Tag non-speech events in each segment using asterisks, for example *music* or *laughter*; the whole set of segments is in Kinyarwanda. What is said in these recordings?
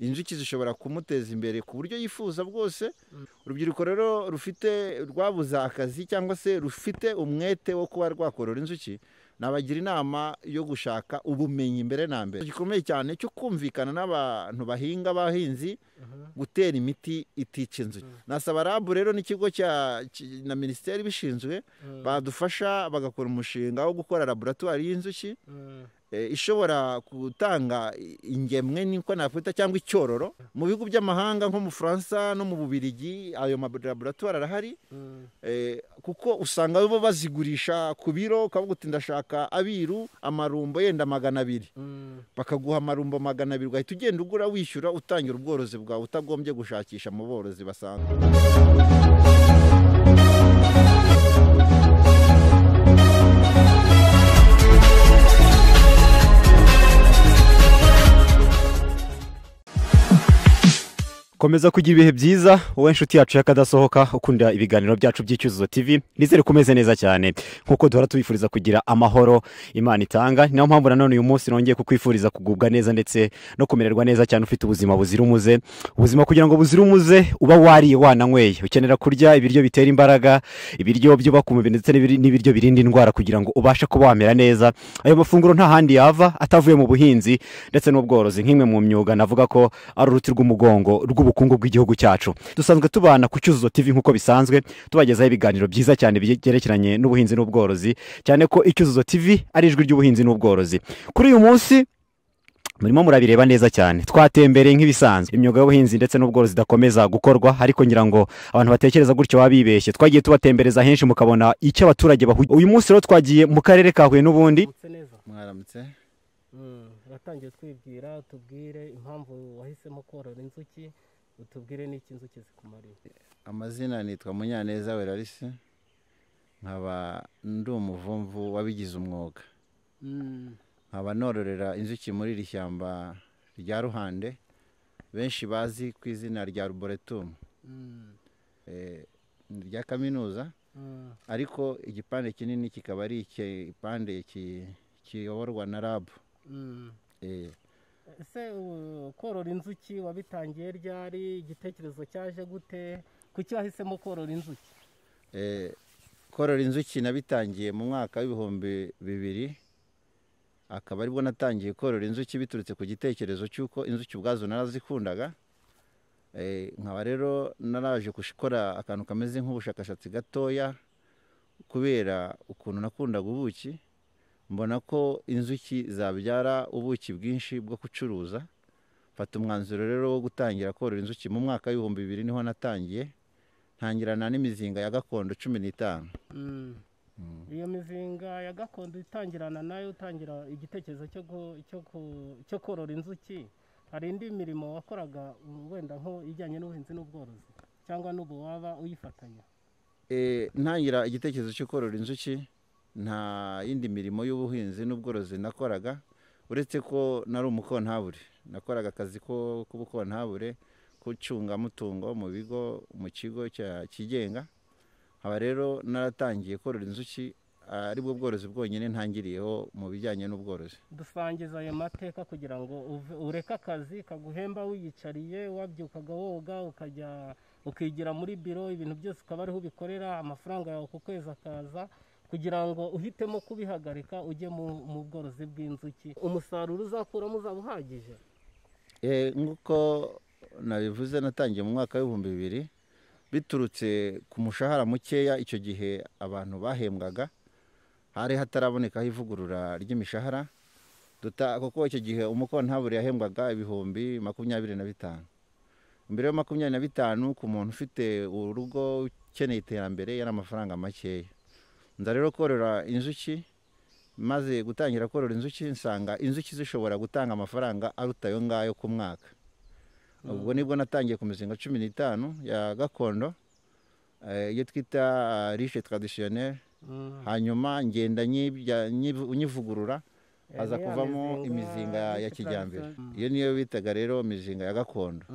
inzuki zishobora kumuteza imbere ku buryo yifuza bwose. Urubyiruko rero rufite rwabuze akazi cyangwa se rufite umwete wo kuba rwakorora inzuki nabagira inama yo gushaka ubumenyi mbere na mbere. Gikomeye cyane cyo kumvikana n'abantu bahinga abahinzi gutera imiti itica inzuki. Nasaba rabu rero n'ikigo na minisiteri ibishinzwe badufasha bagakora umushinga wo gukora laboratwari y'inzuki. Ishobora gutanga ingemwe niko nakwita cyangwa icyororo mu bihugu by'amahanga nko mu Faransa no mu Bubirigi ayo laboratwari arahari. Eh, kuko usanga bo bazigurisha ku biro ukavuga uti ndashaka abiru amarumbo yenda magana abiri. Bakaguha amarumbo magana abiri ugahita ugenda ugura wishyura utangira ubworozi bwawe utagombye gushakisha mu borozi basanzwe. Komeza kugira ibihe byiza wowe nshuti yacu y'akadasohoka ukunda ibiganiro byacu by'icyuzuzo tv nizere ko umeze neza cyane. Nk'uko duhora tubifuriza kugira amahoro imana itanga ni na yo mpamvu nanone uyu munsi nongeye kukwifuriza kugubwa neza ndetse no kumererwa neza cyane ufite ubuzima buzira umuze. Ubuzima kugira ngo buzire umuze uba wariye wananyweye. Ukenera kurya ibiryo bitera imbaraga ibiryo byubaka umubiri ndetse n'ibiryo birinda indwara kugira ngo ubashe kuba wamera neza. Ayo mafunguro nta handi yava atavuye mu buhinzi ndetse n'ubworozi. Nk'imwe mu myuga navuga ko ari uruti rw'umugongo rw'ubukungu bw'igihugu cyacu. Dusanzwe tubana ku cyuzuzo tv nk'uko bisanzwe tubagezaho ibiganiro byiza cyane byerekeranye n'ubuhinzi n'ubworozi cyane ko icyuzuzo tv ari ijwi ry'ubuhinzi n'ubworozi. Kuri uyu munsi murimo murabireba neza cyane. Twatembereye nk'ibisanzwe. Imyuga y'ubuhinzi ndetse n'ubworozi idakomeza gukorwa ariko ngira ngo abantu batekereza gutyo baba bibeshye twagiye tubatembereza henshi mukabona icyo abaturage bahuye. Uyu munsi rero twagiye mu karere ka huye n'ubundi. Mwaramutse? Mm, uratangiye twibwira tubwire impamvu wahisemo korora inzuki. Utubwire n'iki inzuki zikumariye amazina nitwa munyaneza werarisi nkaba ndi umuvumvu wabigize umwuga. Nkaba nororera inzuki muri iri shyamba rya ruhande benshi bazi ku izina rya ruboretumu eh, ni rya kaminuza ariko igipande kinini kikaba ari igipande ki- kiyoborwa na rabu Eh, ese korora inzuki wabitangiye ryari? Igitekerezo cyaje gute? Kuki wahisemo korora inzuki? Eh, korora inzuki nabitangiye mu mwaka w'ibihumbi bibiri. Akaba ari bwo natangiye korora inzuki biturutse ku gitekerezo cy'uko inzuki ubwazo narazikundaga. Eh, nkaba rero naraje gukora akantu kameze nk'ubushakashatsi gatoya kubera ukuntu nakundaga ubuki. Mbona ko inzuki zabyara ubuki bwinshi bwo gucuruza mfata umwanzuro rero wo gutangira korora inzuki mu mwaka w'ibihumbi bibiri ni ho natangiye ntangirana n'imizinga ya gakondo cumi n'itanu. Iyo mizinga ya gakondo itangirana na yo utangira igitekerezo cyo korora inzuki hari indi mirimo wakoraga mm, wenda nko ijyanye n'ubuhinzi n'ubworozi cyangwa n'ubu waba uyifatanya? Eh, ntangira igitekerezo cyo korora inzuki nta yindi mirimo y'ubuhinzi n'ubworozi nakoraga uretse ko nari umukontabure. Nakoraga akazi ko k'ubukontabure k'ucungamutungo mu bigo mu kigo cya kigenga. Nkaba rero naratangiye korora inzuki ari bwo bworozi bwonyine ntangiriyeho mu bijyanye n'ubworozi. Dusangiza ayo mateka kugira ngo ureke akazi kaguhemba wiyicariye wabyukaga woga ukajya ukigira muri biro ibintu byose ukaba ariho ubikorera amafaranga yawe ku kwezi akaza kugira ngo uhitemo kubihagarika ujye mu bworozi bw'inzuki umusaruro uzakuramo uzaba uhagije Eh, nk'uko nabivuze natangiye mu mwaka w'ibihumbi bibiri biturutse ku mushahara mukeya icyo gihe abantu bahembwaga hari hatarabonekaho ivugurura ry'imishahara kuko icyo gihe umukontabure yahembwaga ibihumbi makumyabiri na bitanu. Mbere ya makumyabiri na bitanu ku muntu ufite urugo ukeneye iterambere yari amafaranga makeya. Nza rero korora inzuki maze gutangira korora inzuki nsanga inzuki zishobora gutanga amafaranga aruta ayo ngayo ku mwaka. Ubwo ni bwo natangiye ku mizinga cumi n'itanu ya gakondo eh, iyo twita rishe taradisiyoneri hanyuma ngenda nyivugurura haza Eh, ya kuvamo mizinga imizinga ya ya kijyambere. iyo niyo bitaga rero imizinga ya gakondo.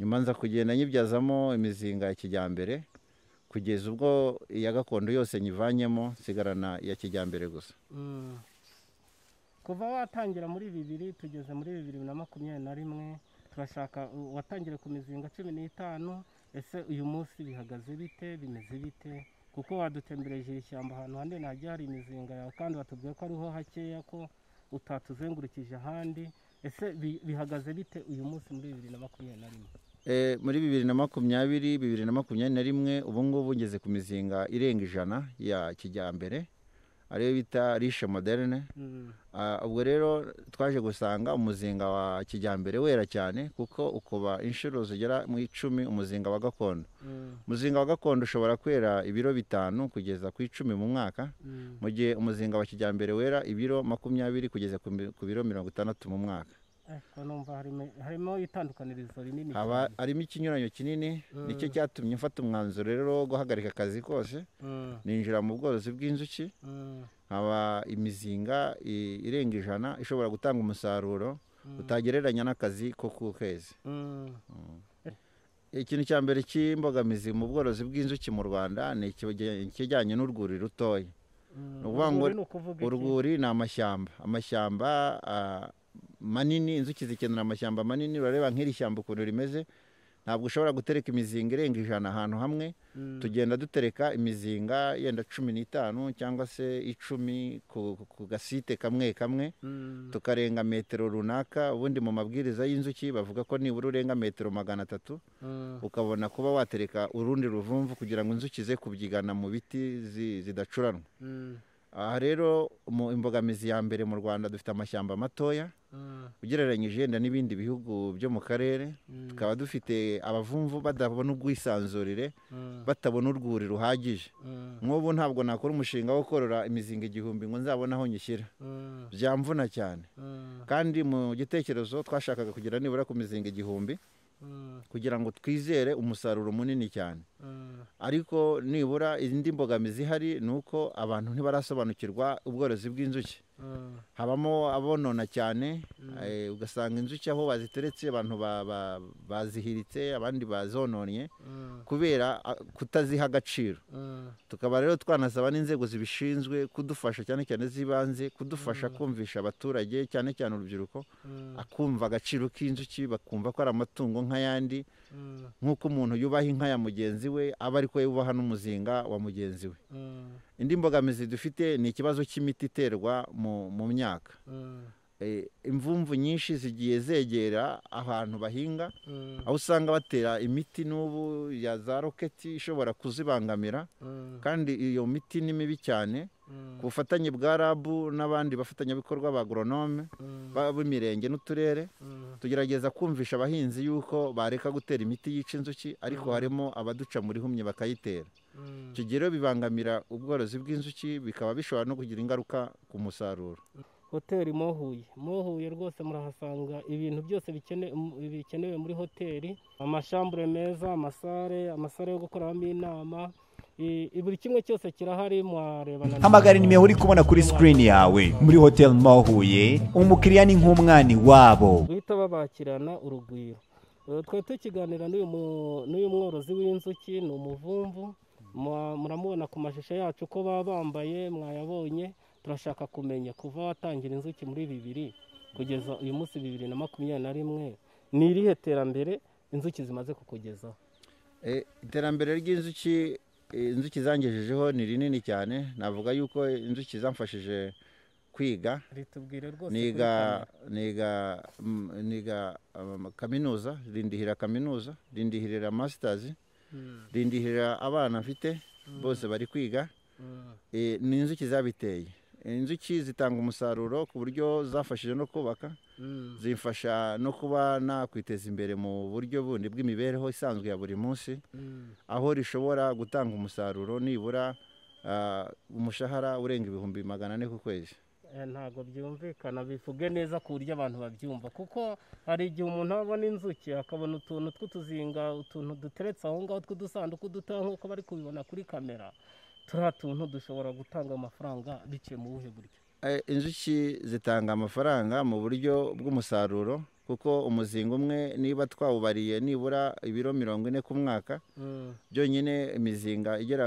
Nyuma nza kugenda nyibyazamo imizinga ya kijyambere kugeza ubwo iya gakondo yose nyivanyemo nsigarana iya kijyambere gusa. Kuva watangira muri bibiri tugeze muri bibiri na makumyabiri na rimwe turashaka watangire ku mizinga cumi n'itanu ese uyu munsi bihagaze bite bimeze bite? Kuko wadutembereje iri shyamba ahantu hanini hagiye hari imizinga yawe kandi batubwiye ko ariho hakeya ko utatuzengurukije ahandi ese bi- bihagaze bite uyu munsi muri bibiri na makumyabiri na rimwe? Muri bibiri na makumyabiri bibiri na makumyabiri na rimwe ubu ngubu ngeze ku mizinga irenga ijana ya kijyambere ariyo bita rishe moderne. Mm, Ah, ubwo rero twaje gusanga umuzinga wa kijyambere wera cyane kuko ukuba inshuro zigera mu icumi umuzinga wa gakondo. Mm, umuzinga wa gakondo ushobora kwera ibiro bitanu kugeza ku icumi mu mwaka. Mm, mu gihe umuzinga wa kijyambere wera ibiro makumyabiri kugeza ku biro mirongo itandatu mu mwaka. eh, harimo harimo itandukanirizo rinini haba harimo ikinyuranyo kinini Mm. ni cyo cyatumye mfata umwanzuro rero wo guhagarika akazi kose. Mm, ninjira mu bworozi bw'inzuki. Mm, nkaba imizinga irenga ijana ishobora gutanga umusaruro utagereranya n'akazi ko ku kwezi. Ikintu cya mbere cy'imbogamizi mu bworozi bw'inzuki mu rwanda ni ikijya- ikijyanye n'urwuri rutoya. Ni ukuvuga ngo Urwuri ni ukuvuga iki? urwuri ni amashyamba. Amashyamba ah, manini inzuki zikenera amashyamba manini urareba nk'iri shyamba ukuntu rimeze ntabwo ushobora gutereka imizinga irenga ijana ahantu hamwe Mm, tugenda dutereka imizinga yenda cumi n'itanu cyangwa se icumi ku, gasite kamwe kamwe mm, tukarenga metero runaka. Ubundi mu mabwiriza y'inzuki bavuga ko nibura urenga metero magana atatu mm, ukabona kuba watereka urundi ruvumvu kugira ngo inzuki ze kubyigana mu biti zi- zidacuranwa. Aha rero mu imbogamizi ya mbere mu rwanda dufite amashyamba matoya mm, ugereranyije yenda n'ibindi bihugu byo mu karere mm, tukaba dufite abavumvu badabona ubwisanzurire mm, batabona urwuri ruhagije. Nk'ubu ntabwo nakora umushinga wo korora imizinga igihumbi ngo nzabone aho nyishyira. Byamvuna cyane. Kandi mu gitekerezo twashakaga kugira nibura ku mizinga igihumbi kugira ngo twizere umusaruro munini cyane. Ariko nibura indi mbogamizi ihari ni uko abantu ntibarasobanukirwa ubworozi bw'inzuki. Mm, habamo abonona cyane Mm. eh, ugasanga inzuki aho baziteretse abantu ba- ba- bazihiritse abandi bazononnye mm, kubera ah, kutaziha agaciro. Mm, tukaba rero twanasaba n'inzego zibishinzwe kudufasha cyane cyane z'ibanze kudufasha Mm. kumvisha abaturage cyane cyane urubyiruko mm, akumva agaciro k'inzuki bakumva ko ari amatungo nk'ayandi nk'uko umuntu yubaha inka ya mugenzi we aba ariko yubaha n'umuzinga wa mugenzi we. Mm, indi mbogamizi dufite ni ikibazo cy'imiti iterwa mu, myaka. Mm, Eh, imvumvu nyinshi zigiye zegera ahantu bahinga mm, aho usanga batera imiti n'ubu ya za roketi ishobora kuzibangamira. Kandi iyo miti ni mibi cyane ku bufatanye bwa rabu n'abandi bafatanyabikorwa ba agoronome mm, b'imirenge n'uturere. Mm, tugerageza kumvisha abahinzi yuko bareka gutera imiti yica inzuki ariko Mm. harimo abaduca muri humye bakayitera. Mm. icyo gihe rero bibangamira ubworozi bw'inzuki bikaba bishobora no kugira ingaruka ku musaruro. Hoteli mohuye. Mohuye rwose murahasanga ibintu byose bikenewe muri hoteli. Amashambure meza amasare amasare yo gukoreramo inama buri kimwe cyose kirahari mwarebana na- hamagara nimero uri kubona kuri sikirini yawe. Muri hoteli mo huye umukiriya ni nk'umwani wabo. Guhita babakirana urugwiro. Eh, twari tukiganira n'uyu mu- n'uyu mworozi w'inzuki ni umuvumvu. Muramubona ku mashusho yacu ko baba bambaye mwayabonye. Turashaka kumenya kuva watangira inzuki muri bibiri kugeza uyu munsi bibiri na makumyabiri na rimwe ni irihe terambere inzuki zimaze kukugezaho? Eh, iterambere ry'inzuki inzuki zangejejeho ni rinini cyane navuga yuko inzuki zamfashije kwiga. Niga niga mm, niga um, kaminuza rindihira kaminuza rindihirira masters rindihirira abana mfite bose bari kwiga. Eh, ni inzuki zabiteye. Inzuki zitanga umusaruro ku buryo zafashije no kubaka zimfasha no kuba nakwiteza imbere mu buryo bundi bw'imibereho isanzwe ya buri munsi aho rishobora gutanga umusaruro nibura ah, umushahara urenga ibihumbi magana ane ku kwezi. Eh, ntabwo byumvikana bivuge neza ku buryo abantu babyumva kuko hari igihe umuntu abona inzuki akabona utuntu tw'utuzinga utuntu duteretse aho ngaho tw'udusanduku dutoya nk'uko bari kubibona kuri kamera. Turiya tuntu dushobora gutanga amafaranga biciye mu buhe buryo Eh, inzuki zitanga amafaranga mu buryo bw'umusaruro kuko umuzinga umwe niba twawubariye nibura ibiro mirongo ine ku mwaka Mm, byonyine imizinga igera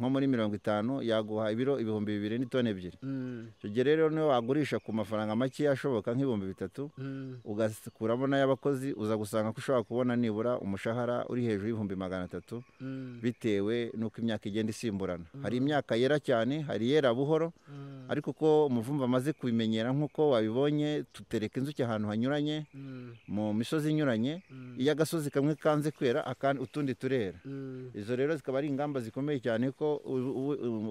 nko muri mirongo itanu yaguha ibiro ibihumbi bibiri n'itoni ebyiri. Mm, icyo gihe rero niyo wagurisha ku mafaranga make ashoboka nk'ibihumbi bitatu mm, ugakuramo n'ay'abakozi uza gusanga ko ushobora kubona nibura umushahara uri hejuru y'ibihumbi magana atatu mm, bitewe n'uko imyaka igenda isimburana. Hari imyaka yera cyane hari iyera buhoro ariko uko umuvumba amaze kubimenyera nk'uko wabibonye tutereka inzuki ahantu hanyuranye mu misozi inyuranye iyo agasozi kamwe kanze kwera akandi utundi turera. Izo rero zikaba ari ingamba zikomeye cyane ko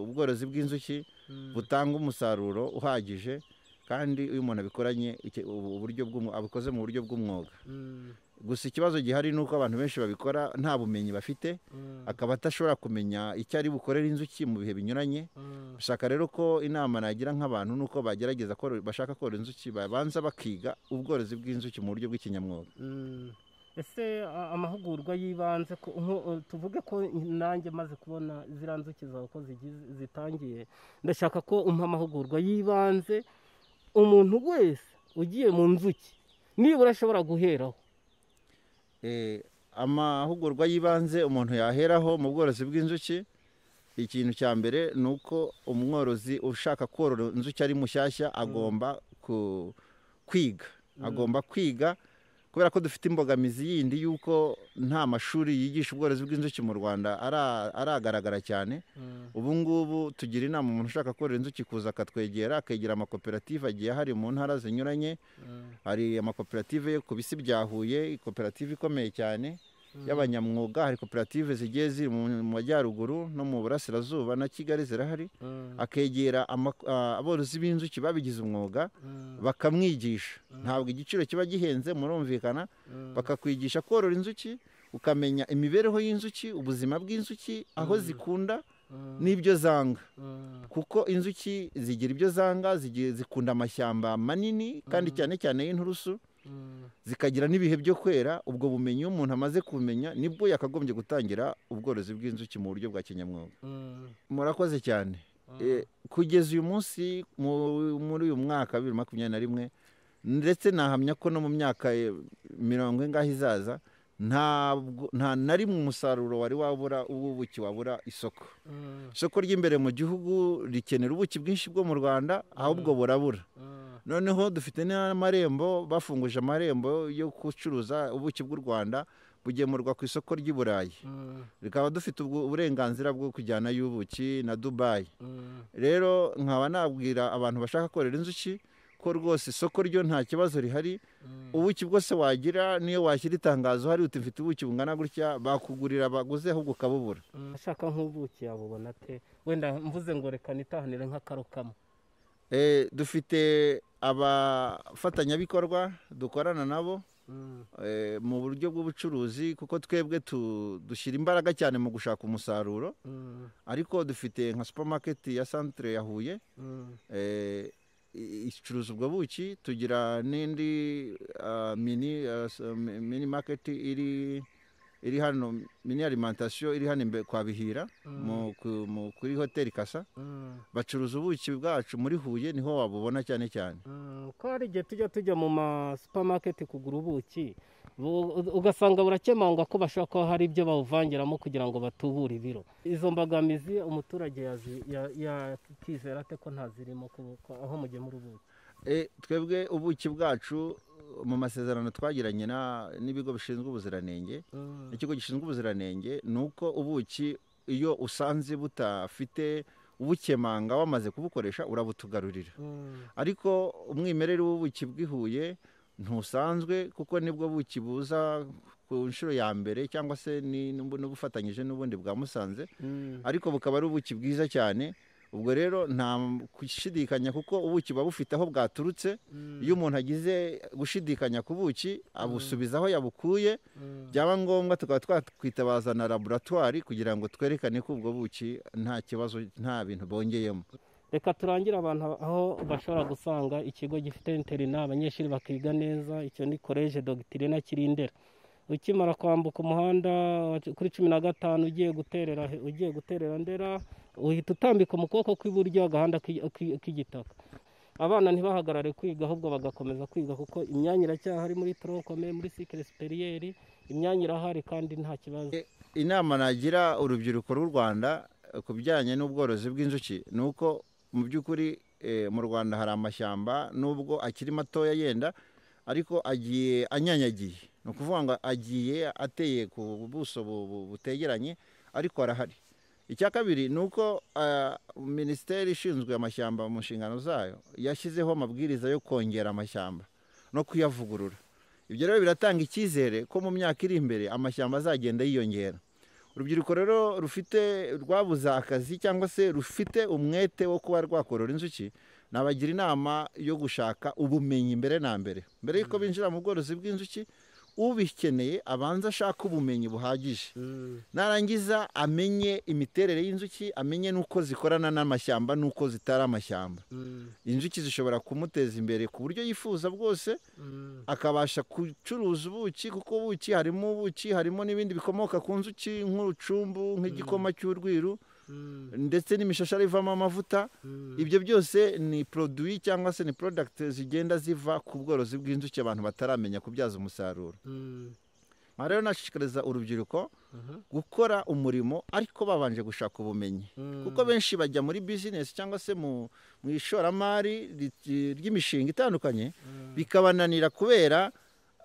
ubworozi bw'inzuki mm, butanga umusaruro uhagije kandi iyo umuntu abikoranye uburyo abikoze mu buryo bw'umwuga. Mm, gusa ikibazo gihari ni uko abantu benshi babikora nta bumenyi bafite mm, akaba atashobora kumenya icyo ari bukorere inzuki mu bihe binyuranye. Bishaka rero ko inama nagira nk'abantu ni uko bagerageza bashaka korora inzuki babanza bakiga ubworozi bw'inzuki mu buryo bw'ikinyamwuga. Ese amahugurwa y'ibanze tuvuge ko nanjye maze kubona ziriya nzuki zawe zitangiye ndashaka ko umpa amahugurwa y'ibanze umuntu wese ugiye mu nzuki nibura ashobora guheraho. Eh, amahugurwa y'ibanze umuntu yaheraho mu bworozi bw'inzuki ikintu cya mbere ni uko umworozi ushaka korora inzuki ari mushyashya agomba kwiga. Agomba kwiga kubera ko dufite imbogamizi yindi y'uko nta mashuri yigisha ubworozi bw'inzuki mu rwanda ara- aragaragara cyane. Ubu ngubu tugira inama umuntu ushaka korora inzuki kuza akatwegera akegera amakoperative agiye ahari mu ntara zinyuranye. Hari amakoperative yo ku bisi bya huye koperative ikomeye cyane. Y'abanyamwuga hari koperative zigiye ziri mu majyaruguru no mu burasirazuba na kigali zirahari akegera ama- ah, aborozi b'inzuki babigize umwuga bakamwigisha. Ntabwo igiciro kiba gihenze murumvikana bakakwigisha korora inzuki ukamenya imibereho y'inzuki ubuzima bw'inzuki aho zikunda n'ibyo zanga. Kuko inzuki zigira ibyo zanga zikunda amashyamba manini kandi cyane cyane y'inturusu zikagira n'ibihe byo kwera ubwo bumenyi iyo umuntu amaze kubumenya ni bwo yakagombye gutangira ubworozi bw'inzuki mu buryo bwa kinyamwuga. Murakoze cyane. Eh, kugeza uyu munsi mu- muri uyu mwaka wa bibiri makumyabiri na rimwe ndetse nahamya ko no mu myaka eh, mirongo ingahe izaza nta na rimwe umusaruro wari wabura uw'ubuki wabura isoko. Isoko ry'imbere mu gihugu rikenera ubuki bwinshi bwo mu rwanda ahubwo burabura. Noneho dufite n'amarembo bafunguje amarembo yo gucuruza ubuki bw'u rwanda bugemurwa ku isoko ry'i burayi. Rikaba dufite uburenganzira bwo kujyanayo ubuki na dubayi rero nkaba nabwira abantu bashaka korera inzuki ko rwose isoko ryo nta kibazo rihari ubuki bwose wagira niyo washyira itangazo hari uti mfite ubuki bungana gutya bakugurira baguze ahubwo ukabubura. Ashaka nk'ubuki yabubona ate wenda mvuze ngo reka nitahanire nk'akaro kamwe Eh, dufite abafatanyabikorwa dukorana nabo eh, mu buryo bw'ubucuruzi kuko twebwe dushyira imbaraga cyane mu gushaka umusaruro. Ariko dufite nka supermarket ya centre ya huye eh, icuruza ubwo buki tugira n'indi mini mini market iri iri hano mini alimentation iri hano imbere kwa bihira mu- kuri hoteli kasa. Bacuruza ubuki bwacu muri huye ni ho wabubona cyane cyane. Ko hari igihe tujya tujya mu ma supamaketi kugura ubuki bu- ugasanga burakemangwa ko bashobora kuba hari ibyo bawuvangiramo kugira ngo batubure ibiro. Izo mbogamizi umuturage yakizera ate ko ntazirimo aho mugemura ubuki E, twebwe ubuki bwacu mu masezerano twagiranye n'ibigo bishinzwe ubuziranenge ikigo gishinzwe ubuziranenge ni uko ubuki iyo usanze budafite ubukemanga wamaze kubukoresha urabutugarurira. Ariko umwimerere w'ubuki bw'ihuye ntusanzwe kuko ni bwo buki buza ku nshuro ya mbere cyangwa se n'ubufatanyije n'ubundi bwa musanze ariko bukaba ari ubuki bwiza cyane. Ubwo rero nta gushidikanya kuko ubuki buba bufite aho bwaturutse. Iyo umuntu agize gushidikanya ku buki abusubiza aho yabukuye. Byaba ngombwa tukaba twakwitabaza na laboratwari kugira ngo twerekane ko ubwo buki nta kibazo nta bintu bongeyemo. Reka turangire abantu aho bashobora gusanga ikigo gifite interina abanyeshuri bakiga neza icyo ni koleje dogitirina kirindera. Ukimara kwambuka umuhanda kuri cumi na gatanu ugiye guterera ugiye guterera ndera uhita utambika mu kuboko kw'iburyo agahanda k'i- k'i- k'igitaka. Abana ntibahagarare kwiga ahubwo bagakomeza kwiga kuko imyanya iracyahari muri toronkome muri sikire siperiyeri imyanya irahari kandi nta kibazo. Inama nagira urubyiruko rw'u rwanda ku bijyanye n'ubworozi bw'inzuki ni uko mu by'ukuri eh, mu rwanda hari amashyamba nubwo akiri matoya yenda ariko agiye anyanyagiye. Ni ukuvuga ngo agiye ateye ku buso bu- bu- butegeranye ariko arahari. Icya kabiri ni uko ah, minisiteri ishinzwe amashyamba mu nshingano zayo yashyizeho amabwiriza yo kongera amashyamba no kuyavugurura. Ibyo rero biratanga icyizere ko mu myaka iri imbere amashyamba azagenda yiyongera. Urubyiruko rero rufite rwabuze akazi cyangwa se rufite umwete wo kuba rwakorora inzuki nabagira inama yo gushaka ubumenyi mbere na mbere. Mbere y'uko binjira mu bworozi bw'inzuki ubikeneye abanza ashaka ubumenyi buhagije. Narangiza amenye imiterere y'inzuki amenye n'uko zikorana n'amashyamba n'uko zitari amashyamba. Inzuki zishobora kumuteza imbere ku buryo yifuza bwose akabasha gucuruza ubuki kuko ubuki harimo ubuki harimo n'ibindi bikomoka ku nzuki nk'urucumbu nk'igikoma cy'urwiru ndetse n'imishashara ivamo amavuta ibyo byose ni poroduwi cyangwa se ni porodagiti zigenda ziva ku bworozi bw'inzuki abantu bataramenya kubyaza umusaruro. Aha rero nashishikariza urubyiruko gukora umurimo ariko babanje gushaka ubumenyi. Kuko benshi bajya muri bizinesi cyangwa se mu ishoramari ry- ry'imishinga itandukanye bikabananira kubera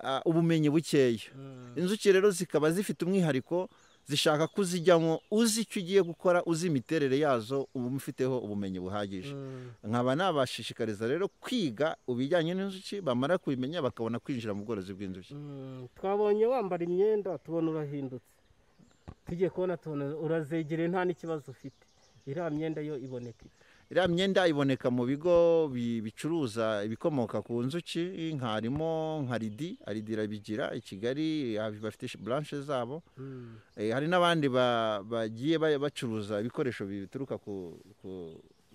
ah, ubumenyi bukeya. Inzuki rero zikaba zifite umwihariko zishaka kuzijyamo uzi icyo ugiye gukora uzi imiterere yazo uba umufiteho ubumenyi buhagije. Nkaba nabashishikariza rero kwiga ibijyanye n'inzuki bamara kubimenya bakabona kwinjira mu bworozi bw'inzuki. Mm, twabonye wambara imyenda tubona urahindutse. Tugiye kubona tubona urazegereye nta n'ikibazo ufite. Iriya myenda yo iboneka ite? Iriya myenda iboneka mu bigo bi- bicuruza ibikomoka ku nzuki nka harimo nka ridi ridi irabigira i kigali bafite buranshe zabo. Mm, Eh, hari n'abandi ba- bagiye ba- bacuruza ibikoresho bituruka ku,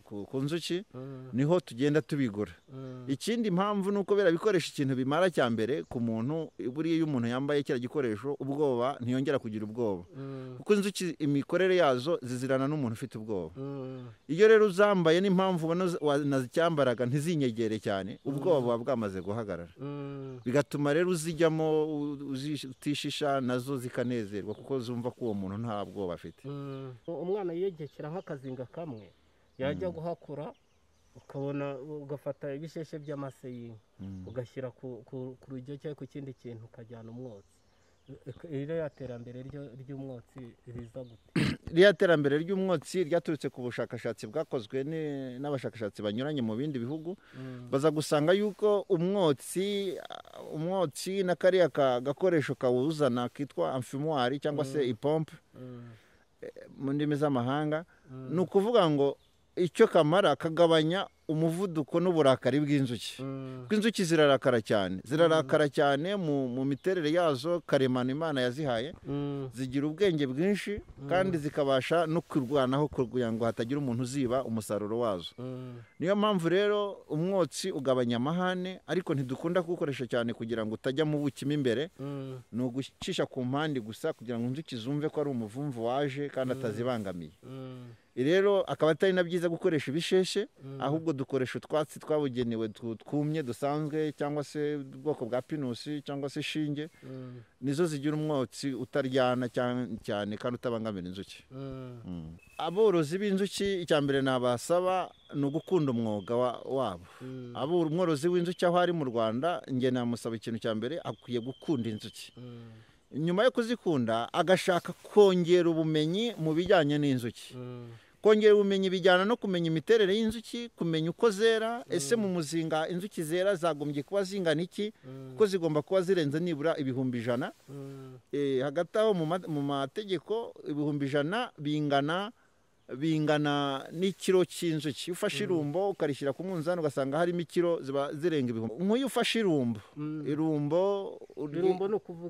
ku, nzuki mm, ni ho tugenda tubigura. Mm, ikindi impamvu ni uko biriya bikoresho ikintu bimara cya mbere ku muntu buriya iyo umuntu yambaye kiriya gikoresho ubwoba ntiyongera kugira ubwoba. Mm, kuko inzuki imikorere yazo zizirana n'umuntu ufite ubwoba. Iyo rero uzambaye n'impamvu ubona wanazicyambaraga ntizinyegere cyane ubwoba buba bwamaze guhagarara. Bigatuma rero uzijyamo utishisha na zo zikanezerwa kuko zumva ko uwo muntu nta bwoba afite. Umwana yiyegekera nk'akazinga kamwe yajya guhakura ukabona ugafata ibisheshe by'amase y'inka Mm. ugashyira ku rujyo cyangwa ku kindi kintu ukajyana umwotsi. Iriya terambere ry'umwotsi riza gute? *coughs* Ririya terambere ry'umwotsi ryaturutse ku bushakashatsi bwakozwe n'abashakashatsi banyuranye mu bindi bihugu Mm, baza gusanga yuko umwotsi umwotsi na kariya ka- gakoresho kawuzana kitwa amfimwari cyangwa se Mm. ipompe mm, mu ndimi z'amahanga mm, ni ukuvuga ngo icyo kamara kagabanya umuvuduko n'uburakari bw'inzuki. Mm, kuko inzuki zirarakara cyane. Zirarakara cyane mu, miterere yazo karemano imana yazihaye. Mm, zigira ubwenge bwinshi kandi zikabasha no kurwanaho kugira ngo hatagira umuntu uziba umusaruro wazo. Mm, niyo mpamvu rero umwotsi ugabanya amahane ariko ntidukunda kuwukoresha cyane kugira ngo utajya mu buki mo imbere. Mm, ni ugucisha ku mpande gusa kugira ngo inzuki zumve ko ari umuvumvu waje kandi atazibangamiye. Mm, rero akaba atari na byiza gukoresha ibisheshe Mm. ahubwo dukoresha utwatsi twabugenewe twumye dusanzwe cyangwa se ubwoko bwa pinusi cyangwa se shinge mm, nizo zigira umwotsi utaryana cyane kandi utabangamira inzuki mm, Mm. aborozi b'inzuki icya mbere nabasaba ni ugukunda umwuga wa- wabo. Abo umworozi w'inzuki aho ari mu rwanda njye namusaba ikintu cya mbere akwiye gukunda inzuki. Nyuma yo kuzikunda agashaka kongera ubumenyi mu bijyanye n'inzuki. Kongera ubumenyi bijyana no kumenya imiterere y'inzuki kumenya uko zera ese mu muzinga inzuki zera zagombye kuba zingana iki? Mm, kuko zigomba kuba zirenze nibura ibihumbi ijana? Mm, Eh, hagati aho mu mategeko ibihumbi ijana bingana bingana n'ikiro cy'inzuki ufashe irumbo ukarishyira ku munzani ugasanga harimo ikiro ziba zirenga ibihumbi. Nk'iyo ufashe irumbo mm. irumbo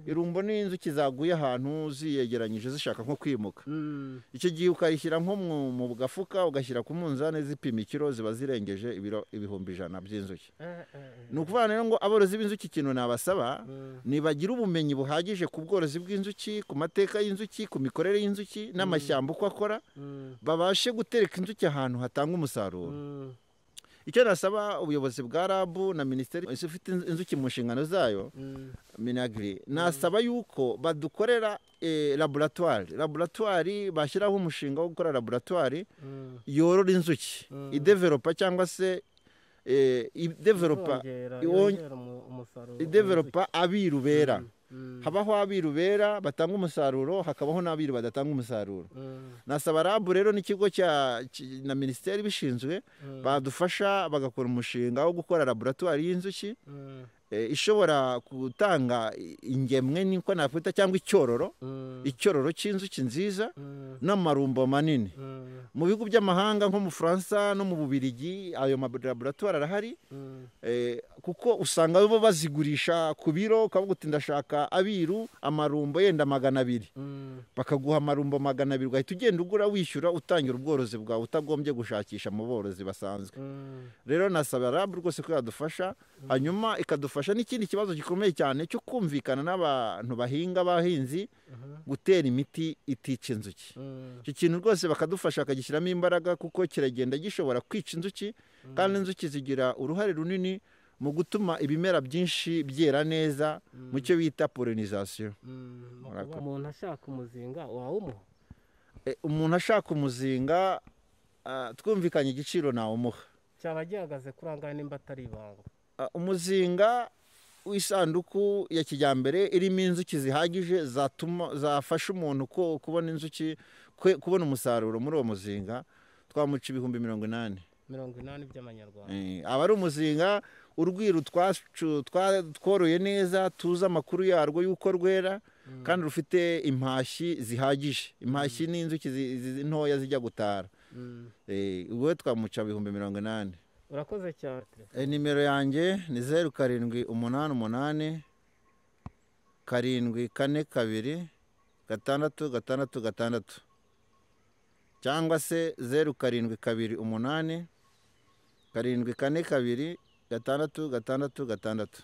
irumbo ni inzuki zaguye ahantu ziyegeranyije zishaka nko kwimuka. Mm, icyo gihe ukayishyira nko mu gafuka ugashyira ku munzani zipima ikiro ziba zirengeje ibiro ibihumbi ijana by'inzuki eh, eh, eh, ni ukuvuga rero ngo aborozi b'inzuki ikintu nabasaba mm, nibagira ubumenyi buhagije ku bworozi bw'inzuki ku mateka y'inzuki ku mikorere y'inzuki n'amashyamba uko akora. Mm, babashe gutereka inzuki ahantu hatanga umusaruro. Mm, icyo nasaba ubuyobozi bwa rabu na minisiteri ifite inzuki mu nshingano zayo Mm, minagiri nasaba yuko badukorera eh, laboratwari laboratwari bashyiraho umushinga wo gukora laboratwari mm, yorora inzuki. Mm. idevelopa cyangwa se eh, idevelopa abiru bera. Mm, habaho abiru bera batanga umusaruro hakabaho n'abiru badatanga umusaruro. Mm, nasaba rabu rero n'ikigo na minisiteri ibishinzwe mm, badufasha bagakora umushinga wo gukora laboratwari y'inzuki. Mm, ishobora gutanga ingemwe niko nakwita cyangwa icyororo mm, icyororo cy'inzuki nziza mm, n'amarumbo manini. Mm, mu bihugu by'amahanga nko mu Bufaransa no mu Bubirigi ayo laboratwari arahari. Eh, kuko usanga bo bazigurisha ku biro ukavuga uti ndashaka abiru amarumbo yenda magana abiri. Bakaguha amarumbo magana abiri ugahita ugenda ugura wishyura utangira ubworozi bwawe utagombye gushakisha mu borozi basanzwe. Rero nasaba rabu rwose ko yadufasha hanyuma ikadufasha n'ikindi kibazo gikomeye cyane cyo kumvikana n'abantu bahinga abahinzi gutera imiti itica inzuki. Mm, icyo kintu rwose bakadufasha bakagishyiramo imbaraga kuko kiragenda gishobora kwica inzuki kandi inzuki zigira uruhare runini mu gutuma ibimera byinshi byera neza mu cyo bita polinizasiyo mm. Umuntu ashaka umuzinga wawumuha? E, umuntu ashaka umuzinga ah, twumvikanye igiciro nawumuha. Cyaba gihagaze kuri angahe nimba atari ibanga. Umuzinga w'isanduku ya kijyambere irimo inzuki zihagije zatuma zafasha umuntu ko kubona inzuki kubona umusaruro muri uwo muzinga twamuca ibihumbi mirongo inani. Mirongo inani by'amanyarwanda. Eh, aba ari umuzinga urwiru tworoye neza tuzi amakuru yarwo y'uko rwera kandi rufite impashyi zihagije. Impashyi ni inzuki ntoya zijya gutara. Mm. Eh, ubwo twamuca ibihumbi mirongo inani. Urakoze cyane. Eh, nimero yanjye ni zeru karindwi umunani umunani karindwi kane kabiri gatandatu gatandatu gatandatu. Cyangwa se zeru karindwi kabiri umunani karindwi kane kabiri gatandatu gatandatu gatandatu.